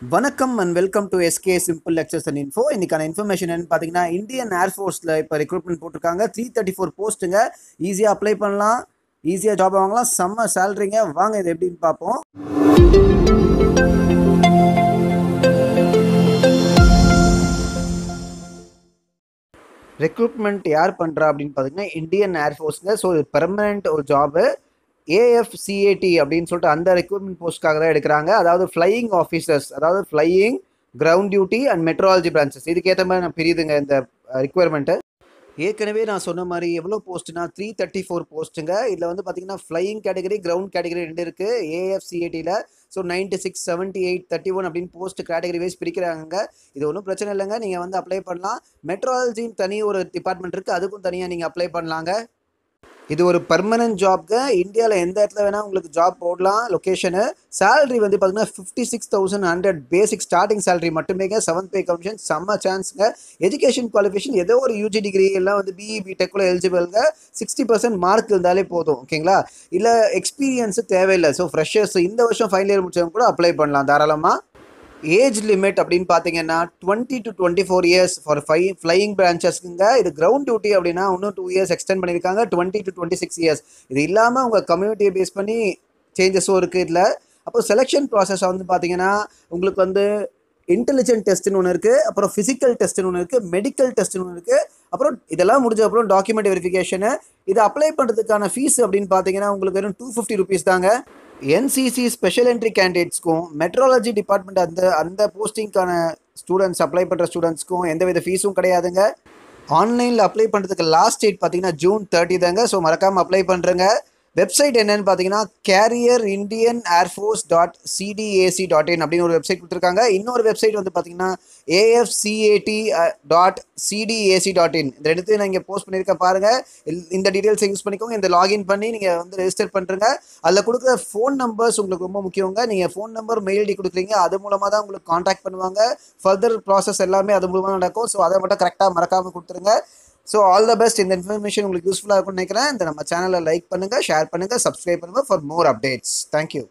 வணக்கம் and welcome to SK simple lectures and info இன்னைக்கான information என்னன்னு பார்த்தீங்கன்னா இந்தியன் ஏர்ஃபோர்ஸில் இப்போ ரெக்ரூட்மெண்ட் போட்டிருக்காங்க. த்ரீ தேர்ட்டி ஃபோர் போஸ்ட்டுங்க ஈஸியாக அப்ளை பண்ணலாம். ஈஸியாக ஜாப் வாங்கலாம். செம்ம சேலரிங்க வாங்க இது எப்படின்னு பார்ப்போம் ரெக்ரூட்மெண்ட் யார் பண்ணுறா அப்படின்னு பார்த்தீங்கன்னா இந்தியன் ஏர்ஃபோர்ஸுங்க ஸோ பெர்மனெண்ட் ஒரு ஜாபு ஏஎஃப்சிஏடி அப்படின்னு சொல்லிட்டு அந்த ரெக்ரூட்மெண்ட் போஸ்ட்காக தான் எடுக்கிறாங்க. அதாவது ஃப்ளையிங் ஆஃபீஸர்ஸ் அதாவது flying ground duty and meteorology branches இதுக்கேற்ற மாதிரி நான் பிரியுதுங்க இந்த ரிக்குவயர்மெண்ட்டு ஏற்கனவே நான் சொன்ன மாதிரி எவ்வளோ போஸ்ட்னா த்ரீ தேர்ட்டி ஃபோர் போஸ்ட்டுங்க இதில் வந்து பார்த்தீங்கன்னா ஃப்ளையிங் கேட்டகரி கிரவுண்ட் கேட்டகரி ரெண்டு இருக்குது ஏஎஃப்சிஏடியில் so ninety six seventy eight thirty one அப்படின்னு போஸ்ட் கேட்டகரி வைஸ் பிரிக்கிறாங்க இது ஒன்றும் பிரச்சனை இல்லைங்க. நீங்கள் வந்து அப்ளை பண்ணலாம். மெட்ராலஜின்னு தனி ஒரு டிபார்ட்மெண்ட் இருக்குது அதுக்கும் தனியாக நீங்கள் அப்ளை பண்ணலாங்க. இது ஒரு பர்மனன்ட் ஜாப்க்கு இந்தியாவில் எந்த இடத்துல வேணால் உங்களுக்கு ஜாப் போடலாம். லொக்கேஷனு சேலரி வந்து பார்த்தீங்கன்னா fifty six thousand hundred basic starting salary மட்டுமேங்க. Seventh pay commission செம்ம சான்ஸுங்க எஜுகேஷன் குவாலிஃபிகேஷன் ஏதோ ஒரு யூஜி டிகிரி எல்லாம் வந்து பிஇ பிடெக்குள்ள எலிஜிபிள்ங்க சிக்ஸ்டி பர்சன்ட் மார்க் இருந்தாலே போதும். ஓகேங்களா இல்லை எக்ஸ்பீரியன்ஸு தேவையில்லை. ஸோ ஃப்ரெஷர்ஸ் இந்த வருஷம் ஃபைனல் இயர் முடிச்சவங்க கூட அப்ளை பண்ணலாம். தாராளமாக ஏஜ் லிமிட் அப்படின்னு பார்த்தீங்கன்னா twenty to twenty four years for five flying பிரான்ச்சஸ்க்குங்க இது கிரவுண்ட் டியூட்டி அப்படின்னா இன்னும் டூ இயர்ஸ் எக்ஸ்டெண்ட் பண்ணியிருக்காங்க. Twenty to twenty six years இது இல்லாமல் உங்கள் கம்யூனிட்டியை பேஸ் பண்ணி சேஞ்சஸும் இருக்குது இதில். அப்போ செலெக்ஷன் ப்ராசஸ் வந்து பார்த்தீங்கன்னா உங்களுக்கு வந்து இன்டெலிஜென்ட் டெஸ்ட்னு ஒன்று இருக்குது அப்புறம் ஃபிசிக்கல் டெஸ்ட்னு ஒன்று இருக்குது மெடிக்கல் டெஸ்ட்னு ஒன்று இருக்குது அப்புறம் இதெல்லாம் முடிஞ்ச அப்புறம் டாக்குமெண்ட் வெரிஃபிகேஷனு இது அப்ளை பண்ணுறதுக்கான ஃபீஸ் அப்படின்னு பார்த்தீங்கன்னா உங்களுக்கு வெறும் டூ ஃபிஃப்டி ருபீஸ் தாங்க. என்சிசி ஸ்பெஷல் என்ட்ரி கேண்டிடேட்ஸ்க்கும் மெட்ரோலஜி டிபார்ட்மெண்ட் அந்த அந்த போஸ்டிங்க்கான ஸ்டூடெண்ட்ஸ் அப்ளை பண்ணுற ஸ்டூடெண்ட்ஸ்க்கும் எந்த வித ஃபீஸும் கிடையாதுங்க. ஆன்லைனில் அப்ளை பண்ணுறதுக்கு லாஸ்ட் டேட் பார்த்தீங்கன்னா ஜூன் தேர்ட்டி தாங்க. ஸோ மறக்காமல் அப்ளை பண்ணுறேங்க வெப்சைட் என்னன்னு பார்த்தீங்கன்னா career Indian air force dot CDAC dot in அப்படின்னு ஒரு வெப்சைட் கொடுத்துருக்காங்க. இன்னொரு வெப்சைட் வந்து பார்த்தீங்கன்னா AFCAT dot CDAC dot in இந்த எடுத்து நான் இங்கே போஸ்ட் பண்ணியிருக்கேன் பாருங்கள் இந்த டீட்டெயில்ஸை யூஸ் பண்ணிக்கோங்க. இந்த லாகின் பண்ணி நீங்கள் வந்து ரெஜிஸ்டர் பண்ணுறங்க அதில் கொடுக்குற ஃபோன் நம்பர்ஸ் உங்களுக்கு ரொம்ப முக்கியங்க. நீங்கள் ஃபோன் நம்பர் மெயில் ஐடி கொடுக்குறீங்க. அது மூலமாக தான் உங்களுக்கு காண்டாக்ட் பண்ணுவாங்க. ஃபர்தர் ப்ராசஸ் எல்லாமே அது மூலமாக நடக்கும். ஸோ அதை மட்டும் கரெக்டாக மறக்காமல் கொடுத்துருங்க. ஸோ ஆல் த பெஸ்ட் இந்த இன்ஃபர்மேஷன் உங்களுக்கு யூஸ்ஃபுல்லாக இருக்கும்னு நினைக்கிறேன். இந்த நம்ம சேனலை லைக் பண்ணுங்கள் ஷேர் பண்ணுங்கள் சப்ஸ்கிரைப் பண்ணுங்கள் ஃபார் மோர் அப்டேட்ஸ் தேங்க்யூ